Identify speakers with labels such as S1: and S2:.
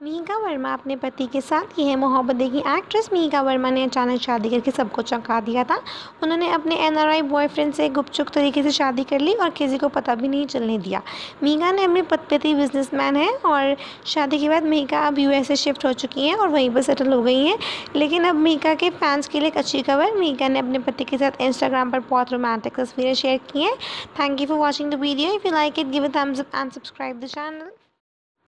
S1: मीका वर्मा अपने पति के साथ यह मोहब्बत। देखी एक्ट्रेस मीका वर्मा ने अचानक शादी करके सबको चौंका दिया था। उन्होंने अपने एनआरआई बॉयफ्रेंड से गुपचुप तरीके से शादी कर ली और किसी को पता भी नहीं चलने दिया। मीका ने अपने पति बिजनेसमैन है और शादी के बाद मीका अब यूएसए शिफ्ट हो चुकी हैं और वहीं पर सेटल हो गई हैं। लेकिन अब मीका के फैंस के लिए एक अच्छी खबर, मीका ने अपने पति के साथ इंस्टाग्राम पर बहुत रोमांटिक तस्वीरें शेयर की हैं। Thank you for watching the video if you like it give a thumbs up and subscribe the channel